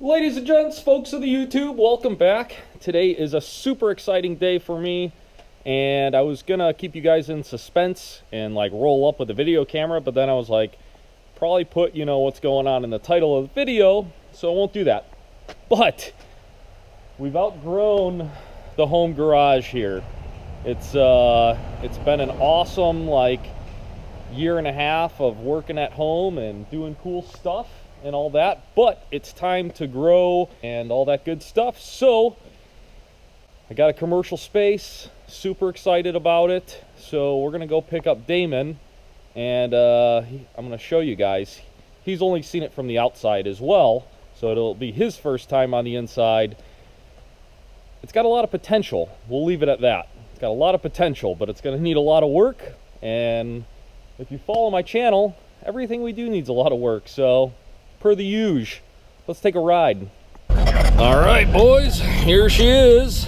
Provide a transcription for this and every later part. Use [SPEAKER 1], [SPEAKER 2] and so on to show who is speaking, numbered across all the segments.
[SPEAKER 1] Ladies and gents, folks of the YouTube, welcome back. Today is a super exciting day for me, and I was gonna keep you guys in suspense and like roll up with a video camera, but then I was like, probably put, you know, what's going on in the title of the video, so I won't do that. But we've outgrown the home garage here. It's uh it's been an awesome like year and a half of working at home and doing cool stuff and all that, but it's time to grow and all that good stuff. So I got a commercial space, super excited about it. So we're gonna go pick up Damon and uh, I'm gonna show you guys. He's only seen it from the outside as well, so it'll be his first time on the inside. It's got a lot of potential. We'll leave it at that. It's got a lot of potential, but it's gonna need a lot of work. And if you follow my channel, everything we do needs a lot of work. So per the usual. Let's take a ride. All right, boys, here she is.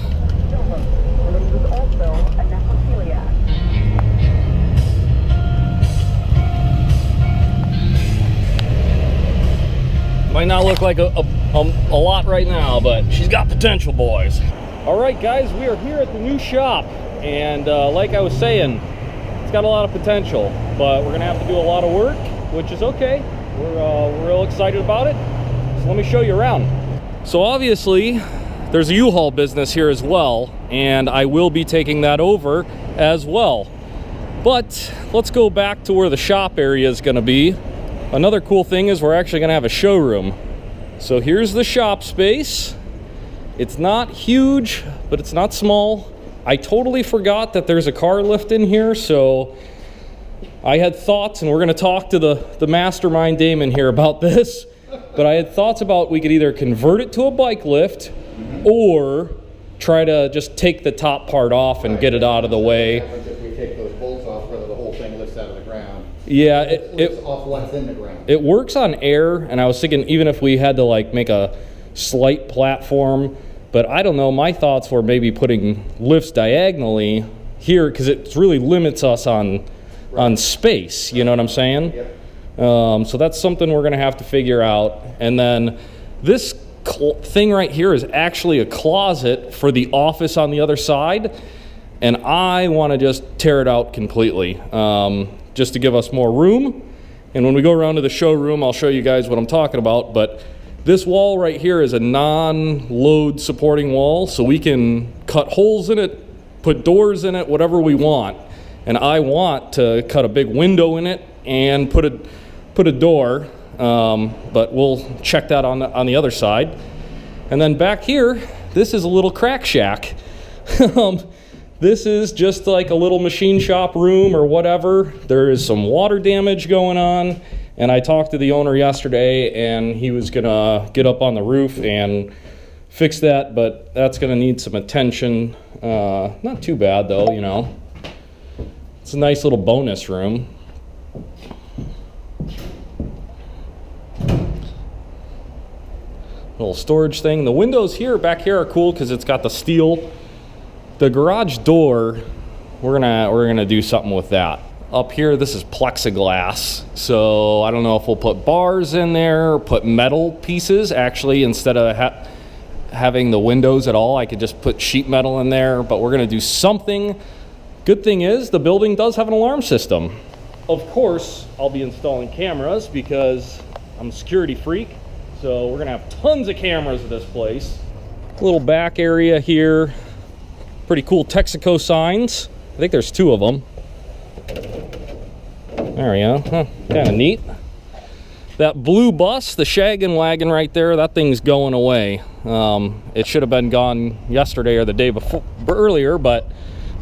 [SPEAKER 1] Might not look like a, a, a, a lot right now, but she's got potential, boys. All right, guys, we are here at the new shop. And uh, like I was saying, it's got a lot of potential, but we're gonna have to do a lot of work, which is okay. We're, uh, we're excited about it. So let me show you around. So obviously, there's a U-Haul business here as well, and I will be taking that over as well. But let's go back to where the shop area is gonna be. Another cool thing is we're actually gonna have a showroom. So here's the shop space. It's not huge, but it's not small. I totally forgot that there's a car lift in here, so I had thoughts, and we're going to talk to the, the mastermind Damon here about this, but I had thoughts about we could either convert it to a bike lift or try to just take the top part off and get it out of the way.
[SPEAKER 2] If we take those bolts off, whether the whole thing lifts out of the ground.
[SPEAKER 1] Yeah,
[SPEAKER 2] It
[SPEAKER 1] it,
[SPEAKER 2] off what's in the ground.
[SPEAKER 1] it works on air, and I was thinking even if we had to like make a slight platform, but I don't know, my thoughts were maybe putting lifts diagonally here because it really limits us on on space. You know what I'm saying?
[SPEAKER 2] Yep.
[SPEAKER 1] Um, so that's something we're going to have to figure out. And then this cl- thing right here is actually a closet for the office on the other side. And I want to just tear it out completely um, just to give us more room. And when we go around to the showroom, I'll show you guys what I'm talking about. But this wall right here is a non load supporting wall, so we can cut holes in it, put doors in it, whatever we want and I want to cut a big window in it and put a put a door. Um, but we'll check that on the, on the other side. And then back here, this is a little crack shack. um, this is just like a little machine shop room or whatever. There is some water damage going on. And I talked to the owner yesterday, and he was gonna get up on the roof and fix that, but that's gonna need some attention. Uh, not too bad though, you know. It's a nice little bonus room. Little storage thing. The windows here, back here, are cool because it's got the steel. The garage door, we're gonna we're gonna do something with that. Up here, this is plexiglass, so I don't know if we'll put bars in there, or put metal pieces. Actually, instead of ha having the windows at all, I could just put sheet metal in there. But we're gonna do something Good thing is the building does have an alarm system. Of course, I'll be installing cameras because I'm a security freak. So we're gonna have tons of cameras at this place. Little back area here. Pretty cool Texaco signs. I think there's two of them. There we go, huh, kind of neat. That blue bus, the shaggin' wagon right there, that thing's going away. Um, it should have been gone yesterday or the day before earlier, but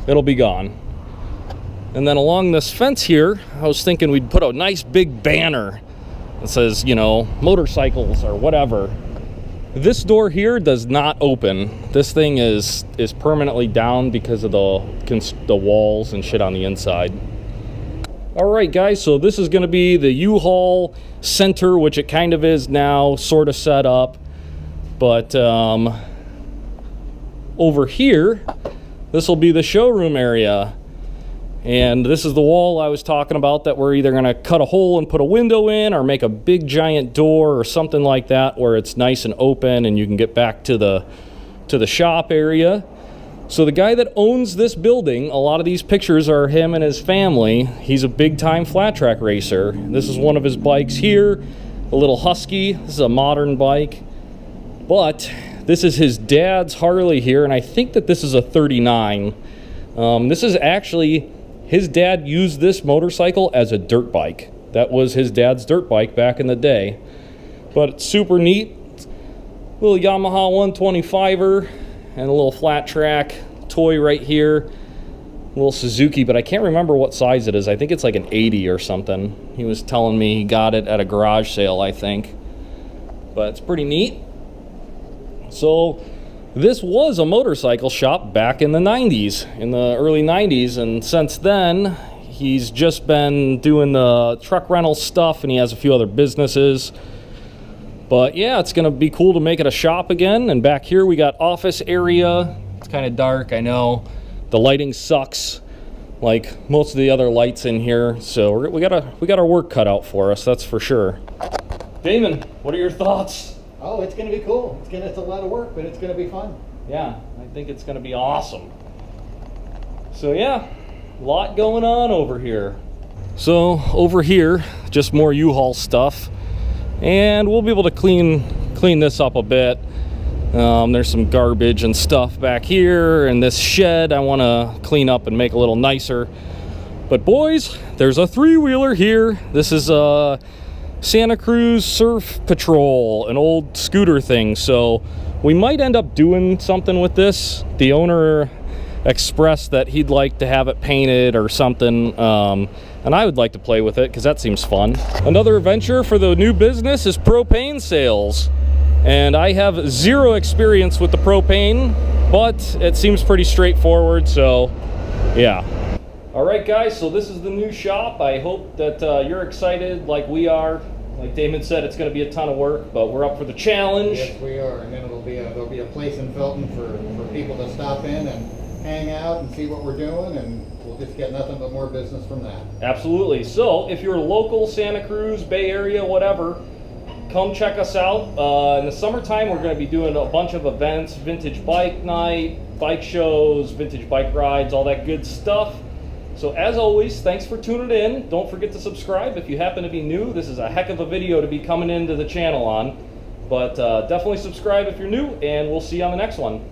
[SPEAKER 1] it'll be gone. And then along this fence here, I was thinking we'd put a nice big banner that says, you know, motorcycles or whatever. This door here does not open. This thing is is permanently down because of the the walls and shit on the inside. All right, guys, so this is going to be the U-Haul center, which it kind of is now, sort of set up. But um, over here, this will be the showroom area. And this is the wall I was talking about that we're either going to cut a hole and put a window in or make a big giant door or something like that where it's nice and open and you can get back to the to the shop area. So the guy that owns this building, a lot of these pictures are him and his family. He's a big time flat track racer. This is one of his bikes here, a little Husky. This is a modern bike. But this is his dad's Harley here, and I think that this is a 39. Um, this is actually, his dad used this motorcycle as a dirt bike. That was his dad's dirt bike back in the day. But it's super neat. Little Yamaha 125er and a little flat track toy right here. Little Suzuki, but I can't remember what size it is. I think it's like an 80 or something. He was telling me he got it at a garage sale, I think. But it's pretty neat. So this was a motorcycle shop back in the 90s, in the early 90s, and since then he's just been doing the truck rental stuff and he has a few other businesses. But yeah, it's gonna be cool to make it a shop again. And back here we got office area. It's kind of dark, I know. The lighting sucks, like most of the other lights in here. So we got a we got our work cut out for us, that's for sure. Damon, what are your thoughts?
[SPEAKER 2] Oh, it's gonna be cool. It's gonna, it's a lot of work, but it's gonna be fun.
[SPEAKER 1] Yeah, I think it's gonna be awesome. So yeah, a lot going on over here. So over here, just more U-Haul stuff. And we'll be able to clean clean this up a bit. Um, there's some garbage and stuff back here and this shed I want to clean up and make a little nicer. But boys, there's a three-wheeler here. This is a Santa Cruz Surf Patrol, an old scooter thing. So we might end up doing something with this. The owner expressed that he'd like to have it painted or something. Um, and I would like to play with it because that seems fun. Another venture for the new business is propane sales. And I have zero experience with the propane, but it seems pretty straightforward, so yeah. All right, guys, so this is the new shop. I hope that uh, you're excited like we are. Like Damon said, it's going to be a ton of work, but we're up for the challenge.
[SPEAKER 2] Yes, we are. And then it'll be a, there'll be a place in Felton for, for people to stop in and hang out and see what we're doing, and we'll just get nothing but more business from that.
[SPEAKER 1] Absolutely. So if you're local, Santa Cruz, Bay Area, whatever, come check us out. Uh, in the summertime, we're going to be doing a bunch of events, vintage bike night, bike shows, vintage bike rides, all that good stuff. So as always, thanks for tuning in. Don't forget to subscribe if you happen to be new. This is a heck of a video to be coming into the channel on. But uh, definitely subscribe if you're new, and we'll see you on the next one.